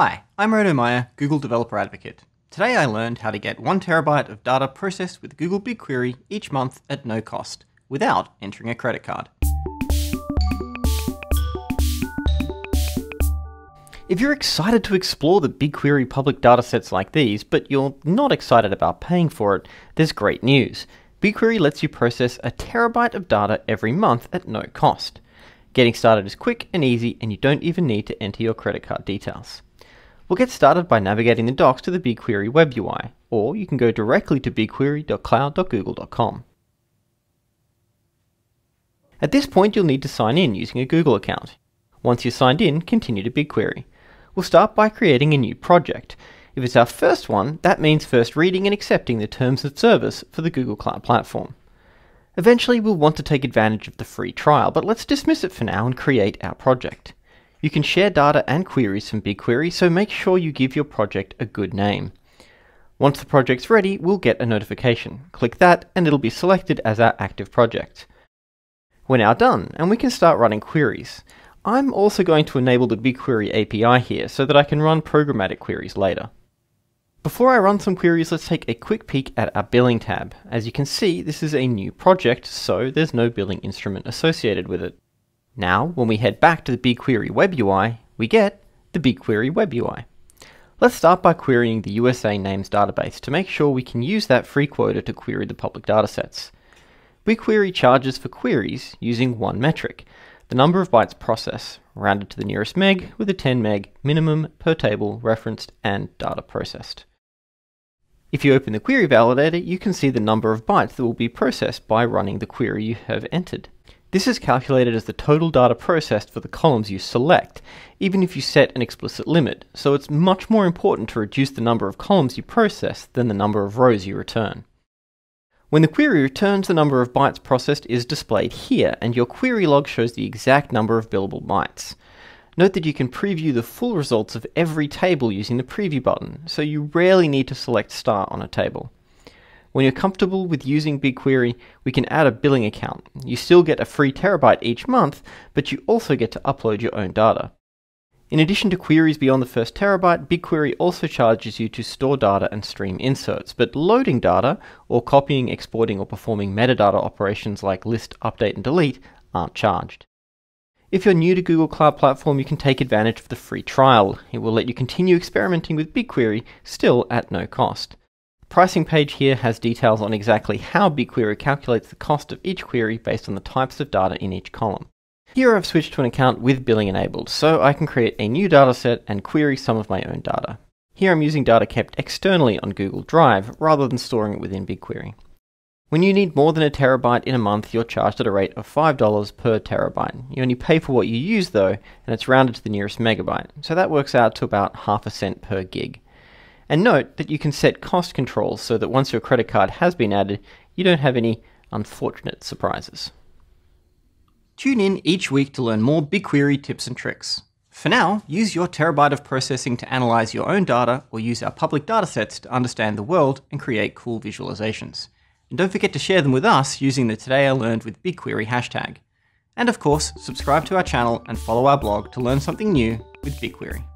Hi, I'm Reto Meier, Google Developer Advocate. Today I learned how to get 1 terabyte of data processed with Google BigQuery each month at no cost, without entering a credit card. If you're excited to explore the BigQuery public datasets like these, but you're not excited about paying for it, there's great news. BigQuery lets you process a terabyte of data every month at no cost. Getting started is quick and easy, and you don't even need to enter your credit card details. We'll get started by navigating the docs to the BigQuery web UI, or you can go directly to bigquery.cloud.google.com. At this point, you'll need to sign in using a Google account. Once you're signed in, continue to BigQuery. We'll start by creating a new project. If it's our first one, that means first reading and accepting the terms of service for the Google Cloud Platform. Eventually, we'll want to take advantage of the free trial, but let's dismiss it for now and create our project. You can share data and queries from BigQuery, so make sure you give your project a good name. Once the project's ready, we'll get a notification. Click that and it'll be selected as our active project. We're now done, and we can start running queries. I'm also going to enable the BigQuery API here so that I can run programmatic queries later. Before I run some queries, let's take a quick peek at our billing tab. As you can see, this is a new project, so there's no billing instrument associated with it. Now, when we head back to the BigQuery web UI, we get the BigQuery web UI. Let's start by querying the USA names database to make sure we can use that free quota to query the public datasets. BigQuery charges for queries using one metric, the number of bytes processed, rounded to the nearest meg with a 10 meg minimum per table referenced and data processed. If you open the query validator, you can see the number of bytes that will be processed by running the query you have entered. This is calculated as the total data processed for the columns you select, even if you set an explicit limit, so it's much more important to reduce the number of columns you process than the number of rows you return. When the query returns, the number of bytes processed is displayed here, and your query log shows the exact number of billable bytes. Note that you can preview the full results of every table using the preview button, so you rarely need to select star on a table. When you're comfortable with using BigQuery, we can add a billing account. You still get a free terabyte each month, but you also get to upload your own data. In addition to queries beyond the first terabyte, BigQuery also charges you to store data and stream inserts, but loading data, or copying, exporting, or performing metadata operations like list, update, and delete aren't charged. If you're new to Google Cloud Platform, you can take advantage of the free trial. It will let you continue experimenting with BigQuery, still at no cost pricing page here has details on exactly how BigQuery calculates the cost of each query based on the types of data in each column. Here I've switched to an account with billing enabled, so I can create a new dataset and query some of my own data. Here I'm using data kept externally on Google Drive rather than storing it within BigQuery. When you need more than a terabyte in a month, you're charged at a rate of $5 per terabyte. You only pay for what you use though, and it's rounded to the nearest megabyte, so that works out to about half a cent per gig. And note that you can set cost controls so that once your credit card has been added, you don't have any unfortunate surprises. Tune in each week to learn more BigQuery tips and tricks. For now, use your terabyte of processing to analyze your own data or use our public datasets to understand the world and create cool visualizations. And don't forget to share them with us using the Today I Learned with BigQuery hashtag. And of course, subscribe to our channel and follow our blog to learn something new with BigQuery.